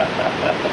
ha ha ha ha